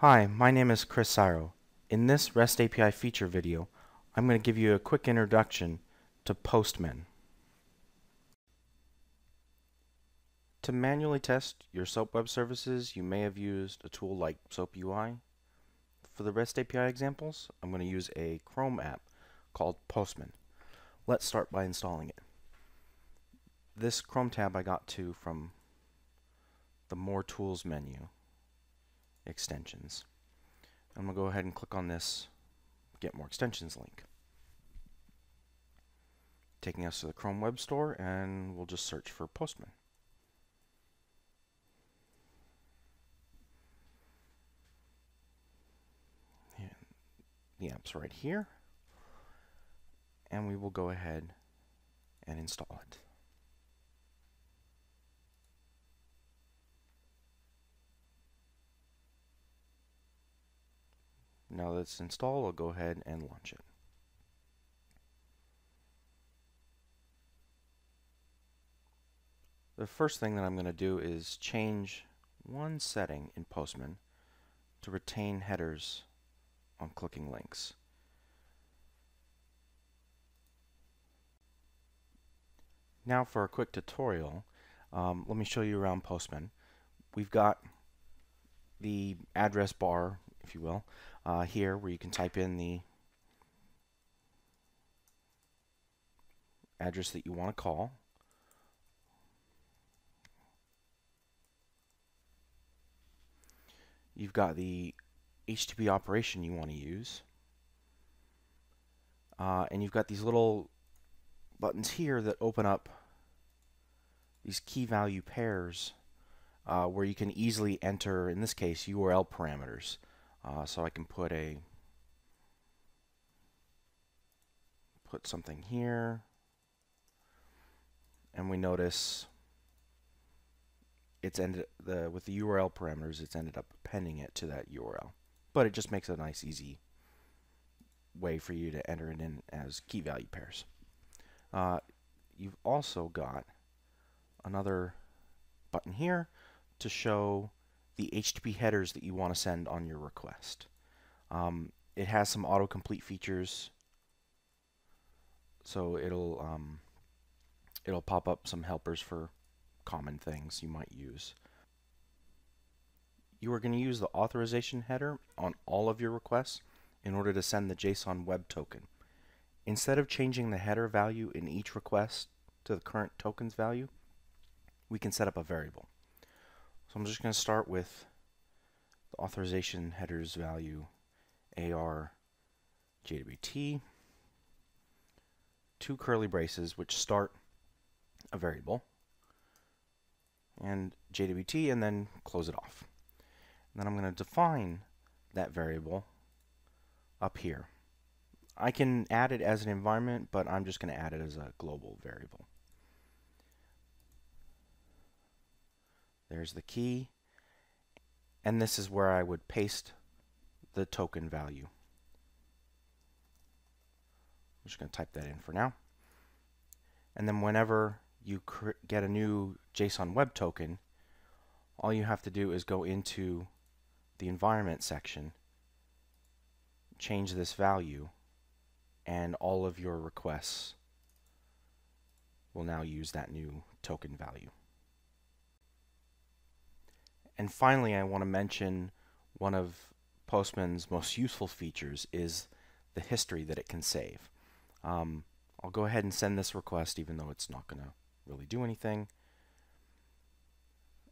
Hi, my name is Chris Syro. In this REST API feature video, I'm going to give you a quick introduction to Postman. To manually test your SOAP web services, you may have used a tool like SOAP UI. For the REST API examples, I'm going to use a Chrome app called Postman. Let's start by installing it. This Chrome tab I got to from the More Tools menu extensions. I'm going to go ahead and click on this Get More Extensions link. Taking us to the Chrome Web Store, and we'll just search for Postman. the app's right here, and we will go ahead and install it. Now that it's installed, I'll go ahead and launch it. The first thing that I'm going to do is change one setting in Postman to retain headers on clicking links. Now for a quick tutorial, um, let me show you around Postman. We've got the address bar, if you will, uh, here where you can type in the address that you want to call. You've got the HTTP operation you want to use. Uh, and you've got these little buttons here that open up these key value pairs uh, where you can easily enter, in this case, URL parameters. Uh, so I can put a put something here. And we notice it's ended the with the URL parameters it's ended up appending it to that URL but it just makes a nice easy way for you to enter it in as key value pairs. Uh, you've also got another button here to show the HTTP headers that you want to send on your request. Um, it has some autocomplete features, so it'll um, it'll pop up some helpers for common things you might use. You are going to use the authorization header on all of your requests in order to send the JSON web token. Instead of changing the header value in each request to the current tokens value, we can set up a variable. So I'm just going to start with the authorization headers value AR JWT, two curly braces which start a variable, and JWT, and then close it off. And then I'm going to define that variable up here. I can add it as an environment, but I'm just going to add it as a global variable. There's the key. And this is where I would paste the token value. I'm just going to type that in for now. And then whenever you get a new JSON web token, all you have to do is go into the environment section, change this value, and all of your requests will now use that new token value. And finally, I want to mention one of Postman's most useful features is the history that it can save. Um, I'll go ahead and send this request even though it's not going to really do anything.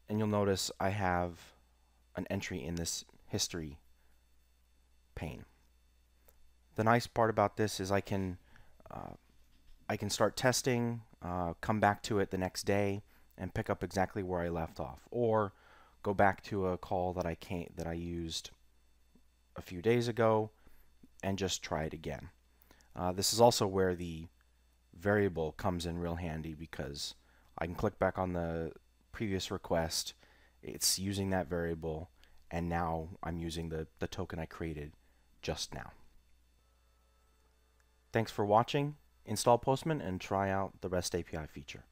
And you'll notice I have an entry in this history pane. The nice part about this is I can uh, I can start testing, uh, come back to it the next day, and pick up exactly where I left off. Or go back to a call that I can't that I used a few days ago and just try it again. Uh, this is also where the variable comes in real handy because I can click back on the previous request it's using that variable and now I'm using the, the token I created just now. Thanks for watching. Install Postman and try out the REST API feature.